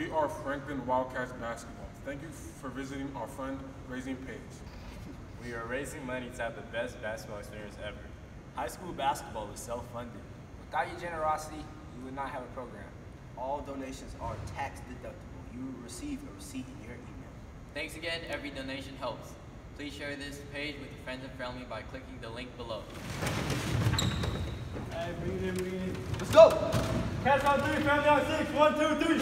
we are Franklin Wildcats Basketball. Thank you for visiting our fundraising page. We are raising money to have the best basketball experience ever. High school basketball is self-funded. Without your generosity, you would not have a program. All donations are tax deductible. You will receive a receipt in your email. Thanks again, every donation helps. Please share this page with your friends and family by clicking the link below. Hey, bring it in, bring it in. Let's go! Catch on three, family on six. One, two, three.